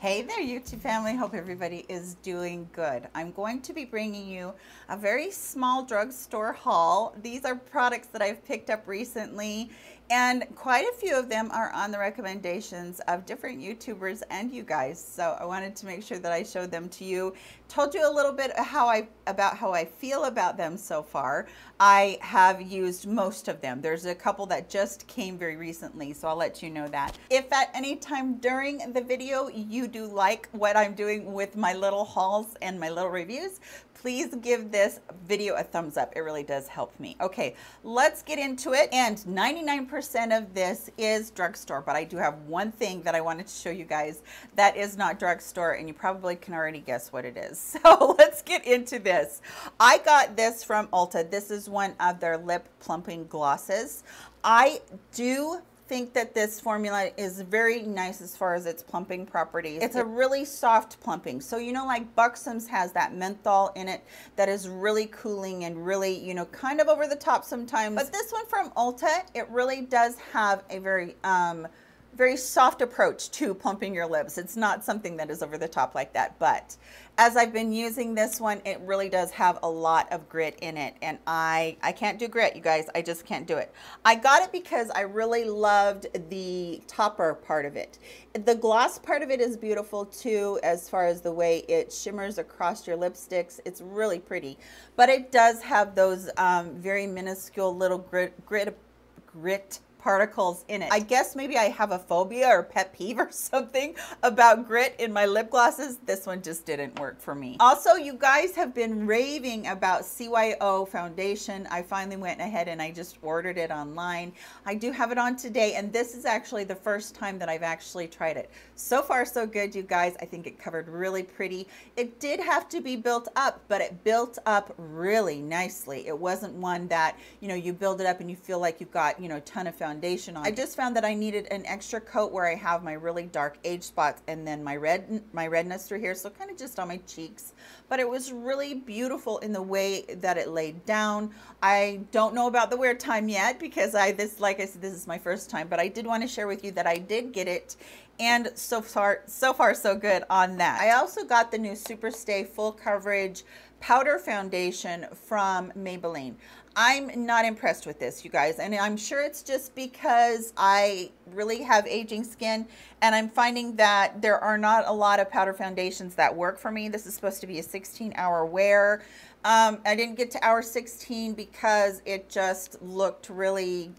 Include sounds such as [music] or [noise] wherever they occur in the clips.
Hey there, YouTube family. Hope everybody is doing good. I'm going to be bringing you a very small drugstore haul. These are products that I've picked up recently and quite a few of them are on the recommendations of different YouTubers and you guys. So I wanted to make sure that I showed them to you. Told you a little bit how I about how I feel about them so far. I have used most of them. There's a couple that just came very recently, so I'll let you know that. If at any time during the video you do like what I'm doing with my little hauls and my little reviews, please give this video a thumbs up. It really does help me. Okay, let's get into it. And 99% of this is drugstore, but I do have one thing that I wanted to show you guys that is not drugstore, and you probably can already guess what it is. [laughs] So let's get into this. I got this from Ulta. This is one of their lip plumping glosses. I do think that this formula is very nice as far as its plumping properties. It's a really soft plumping. So, you know, like Buxom's has that menthol in it that is really cooling and really, you know, kind of over the top sometimes. But this one from Ulta, it really does have a very, um, very soft approach to plumping your lips. It's not something that is over the top like that, but as I've been using this one, it really does have a lot of grit in it. And I, I can't do grit, you guys. I just can't do it. I got it because I really loved the topper part of it. The gloss part of it is beautiful too, as far as the way it shimmers across your lipsticks. It's really pretty. But it does have those um, very minuscule little grit, grit, grit particles in it. I guess maybe I have a phobia or pet peeve or [laughs] something about grit in my lip glosses. This one just didn't work for me. Also, you guys have been raving about CYO foundation. I finally went ahead and I just ordered it online. I do have it on today and this is actually the first time that I've actually tried it. So far so good, you guys. I think it covered really pretty. It did have to be built up, but it built up really nicely. It wasn't one that, you know, you build it up and you feel like you've got, you know, a ton of foundation foundation on. I just found that I needed an extra coat where I have my really dark age spots and then my red my redness through here, so kind of just on my cheeks. But it was really beautiful in the way that it laid down. I don't know about the wear time yet because I this like I said this is my first time, but I did want to share with you that I did get it and so far so far so good on that. I also got the new Superstay full coverage powder foundation from Maybelline. I'm not impressed with this, you guys. And I'm sure it's just because I really have aging skin and I'm finding that there are not a lot of powder foundations that work for me. This is supposed to be a 16 hour wear. Um, I didn't get to hour 16 because it just looked really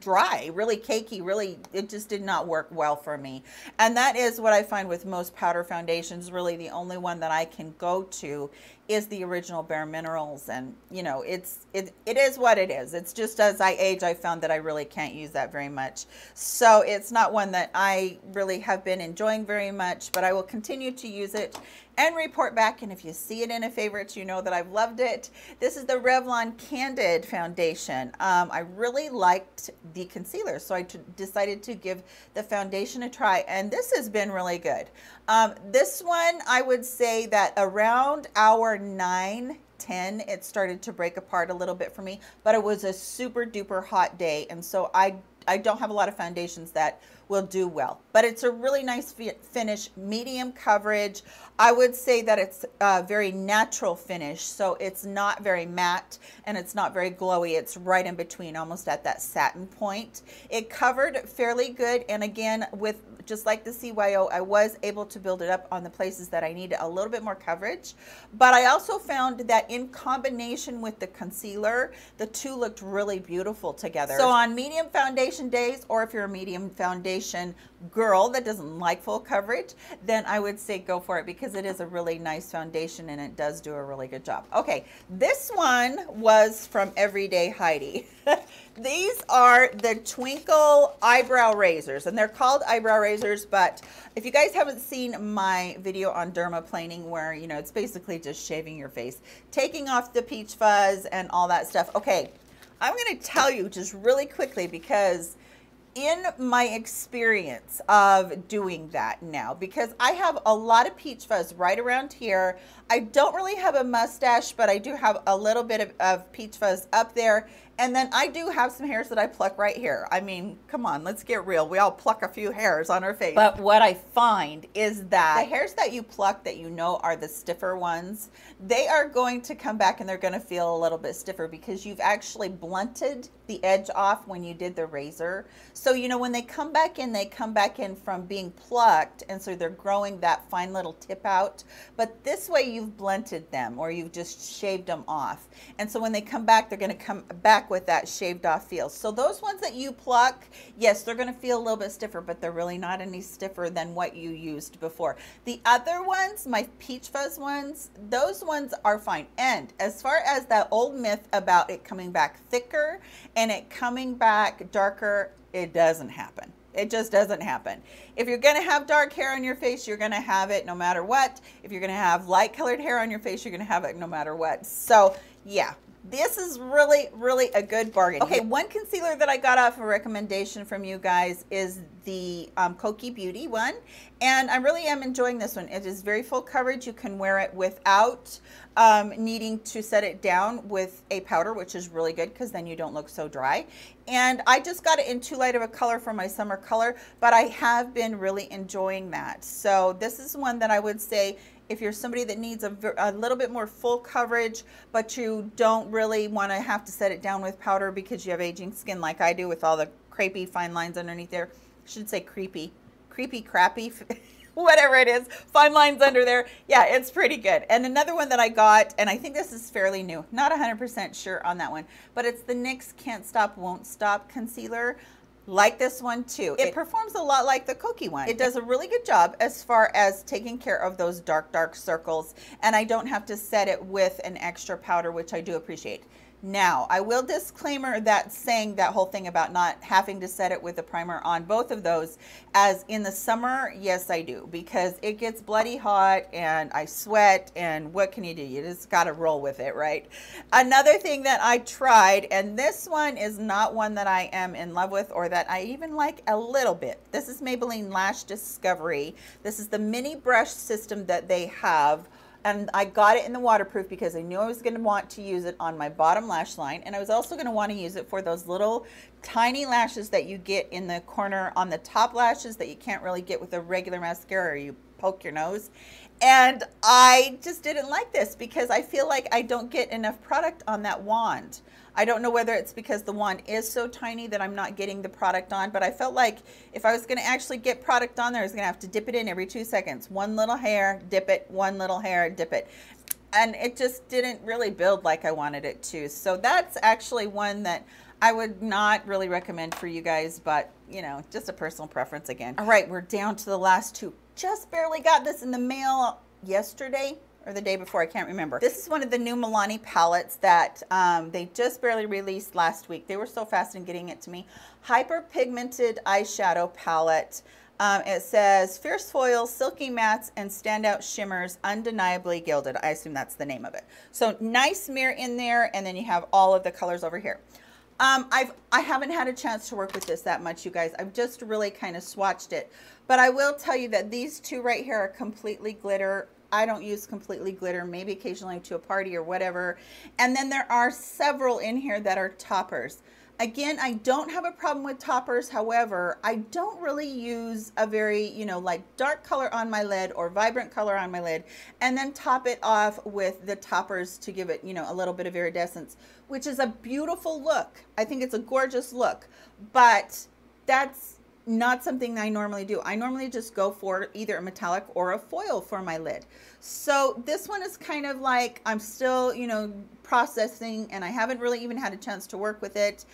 dry, really cakey, really, it just did not work well for me. And that is what I find with most powder foundations. Really, the only one that I can go to is the original Bare Minerals. And, you know, it's it, it is what it is. It's just as I age, I found that I really can't use that very much. So it's not one that I really have been enjoying very much, but I will continue to use it and report back. And if you see it in a favorite, you know that I've loved it. This is the Revlon Candid Foundation. Um, I really liked the concealer, so I decided to give the foundation a try, and this has been really good. Um, this one, I would say that around hour nine, 10, it started to break apart a little bit for me, but it was a super duper hot day, and so I I don't have a lot of foundations that will do well. But it's a really nice finish, medium coverage. I would say that it's a very natural finish, so it's not very matte and it's not very glowy. It's right in between, almost at that satin point. It covered fairly good, and again, with just like the CYO, I was able to build it up on the places that I needed a little bit more coverage. But I also found that in combination with the concealer, the two looked really beautiful together. So on medium foundation days, or if you're a medium foundation girl that doesn't like full coverage, then I would say go for it because it is a really nice foundation and it does do a really good job. Okay, this one was from Everyday Heidi. [laughs] [laughs] These are the Tinkle eyebrow razors and they're called eyebrow razors, but if you guys haven't seen my video on dermaplaning where, you know, it's basically just shaving your face, taking off the peach fuzz and all that stuff. Okay, I'm going to tell you just really quickly because in my experience of doing that now because I have a lot of peach fuzz right around here. I don't really have a mustache, but I do have a little bit of, of peach fuzz up there And then I do have some hairs that I pluck right here. I mean, come on, let's get real. We all pluck a few hairs on our face. But what I find is that the hairs that you pluck that you know are the stiffer ones, they are going to come back and they're going to feel a little bit stiffer because you've actually blunted the edge off when you did the razor. So, you know, when they come back in, they come back in from being plucked. And so they're growing that fine little tip out. But this way you've blunted them or you've just shaved them off. And so when they come back, they're going to come back with that shaved off feel. So those ones that you pluck, yes, they're going to feel a little bit stiffer, but they're really not any stiffer than what you used before. The other ones, my peach fuzz ones, those ones are fine. And as far as that old myth about it coming back thicker and it coming back darker, it doesn't happen. It just doesn't happen. If you're going to have dark hair on your face, you're going to have it no matter what. If you're going to have light colored hair on your face, you're going to have it no matter what. So, yeah, this is really, really a good bargain. Okay, one concealer that I got off a recommendation from you guys is the um, Kokie Beauty one. And I really am enjoying this one. It is very full coverage. You can wear it without um, needing to set it down with a powder, which is really good because then you don't look so dry. And I just got it in too light of a color for my summer color, but I have been really enjoying that. So this is one that I would say if you're somebody that needs a, a, little bit more full coverage, but you don't really want to have to set it down with powder because you have aging skin like I do with all the crepey fine lines underneath there, should say creepy, creepy, crappy, [laughs] whatever it is, fine lines under there. Yeah, it's pretty good. And another one that I got, and I think this is fairly new, not 100% sure on that one, but it's the NYX Can't Stop, Won't Stop Concealer like this one too. It, it, performs a lot like the Kokie one. It does a really good job as far as taking care of those dark, dark circles, and I don't have to set it with an extra powder, which I do appreciate. Now, I will disclaimer that saying that whole thing about not having to set it with a primer on both of those as in the summer, yes, I do because it gets bloody hot and I sweat and what can you do? You just got to roll with it, right? Another thing that I tried and this one is not one that I am in love with or that I even like a little bit. This is Maybelline Lash Discovery. This is the mini brush system that they have and I got it in the waterproof because I knew I was going to want to use it on my bottom lash line and I was also going to want to use it for those little tiny lashes that you get in the corner on the top lashes that you can't really get with a regular mascara or you poke your nose and I just didn't like this because I feel like I don't get enough product on that wand. I don't know whether it's because the wand is so tiny that I'm not getting the product on, but I felt like if I was going to actually get product on there, I was going to have to dip it in every two seconds. One little hair, dip it, one little hair, dip it. And it just didn't really build like I wanted it to. So that's actually one that I would not really recommend for you guys, but you know, just a personal preference again. All right, we're down to the last two. Just barely got this in the mail yesterday or the day before, I can't remember. This is one of the new Milani palettes that um, they just barely released last week. They were so fast in getting it to me. Hyper pigmented eyeshadow palette. Um, it says Fierce Foils, Silky Mattes, and Standout Shimmers, Undeniably Gilded. I assume that's the name of it. So nice mirror in there, and then you have all of the colors over here. Um, I've, I haven't had a chance to work with this that much, you guys. I've just really kind of swatched it. But I will tell you that these two right here are completely glitter I don't use completely glitter, maybe occasionally to a party or whatever. And then there are several in here that are toppers. Again, I don't have a problem with toppers. However, I don't really use a very, you know, like dark color on my lid or vibrant color on my lid and then top it off with the toppers to give it, you know, a little bit of iridescence, which is a beautiful look. I think it's a gorgeous look, but that's not something I normally do. I normally just go for either a metallic or a foil for my lid. So this one is kind of like I'm still, you know, processing and I haven't really even had a chance to work with it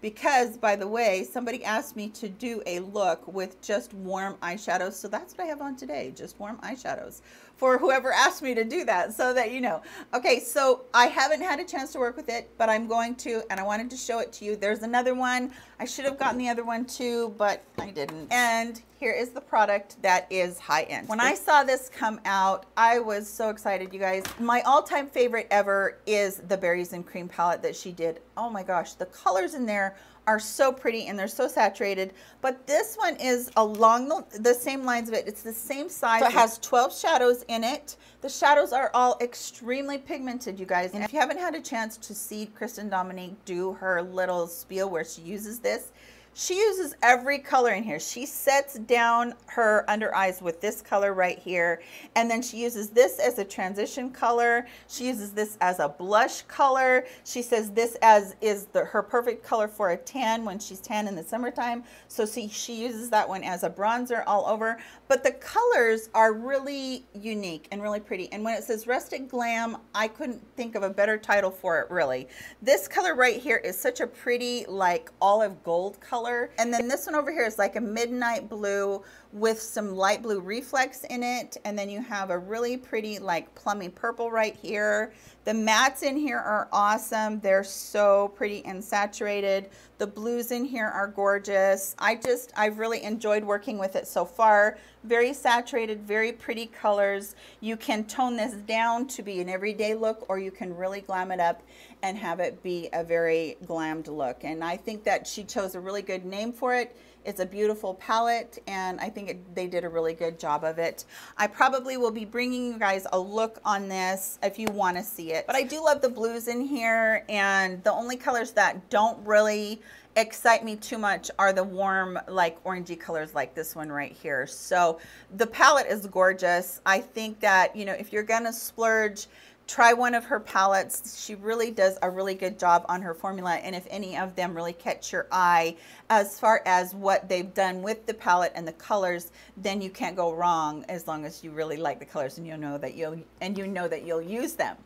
because by the way, somebody asked me to do a look with just warm eyeshadows. So that's what I have on today, just warm eyeshadows for whoever asked me to do that so that you know. Okay, so I haven't had a chance to work with it, but I'm going to, and I wanted to show it to you. There's another one. I should have gotten the other one too, but I didn't. And here is the product that is high end. When I saw this come out, I was so excited, you guys. My all-time favorite ever is the Berries and Cream palette that she did. Oh my gosh, the colors in there are so pretty and they're so saturated. But this one is along the, the same lines of it. It's the same size. So it has 12 shadows in it. The shadows are all extremely pigmented, you guys. And if you haven't had a chance to see Christen Dominique do her little spiel where she uses this, she uses every color in here. She sets down her under eyes with this color right here. And then she uses this as a transition color. She uses this as a blush color. She says this as is the, her perfect color for a tan when she's tan in the summertime. So see, she uses that one as a bronzer all over. But the colors are really unique and really pretty. And when it says Rustic Glam, I couldn't think of a better title for it really. This color right here is such a pretty like olive gold color color. And then this one over here is like a midnight blue with some light blue reflex in it. And then you have a really pretty like plummy purple right here. The mattes in here are awesome. They're so pretty and saturated. The blues in here are gorgeous. I just, I've really enjoyed working with it so far. Very saturated, very pretty colors. You can tone this down to be an everyday look or you can really glam it up and have it be a very glammed look. And I think that she chose a really good name for it. It's a beautiful palette and I think it, they did a really good job of it. I probably will be bringing you guys a look on this if you want to see it. But I do love the blues in here and the only colors that don't really excite me too much are the warm like orangey colors like this one right here. So the palette is gorgeous. I think that, you know, if you're going to splurge try one of her palettes. She really does a really good job on her formula. And if any of them really catch your eye as far as what they've done with the palette and the colors, then you can't go wrong as long as you really like the colors and you know that you'll and you know that you'll use them.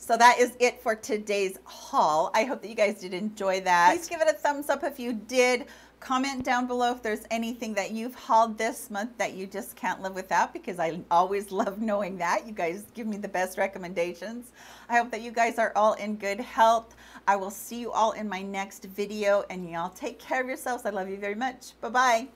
So that is it for today's haul. I hope that you guys did enjoy that. Please give it a thumbs up if you did. Comment down below if there's anything that you've hauled this month that you just can't live without because I always [laughs] love knowing that. You guys give me the best recommendations. I hope that you guys are all in good health. I will see you all in my next video and y'all take care of yourselves. I love you very much. Bye-bye.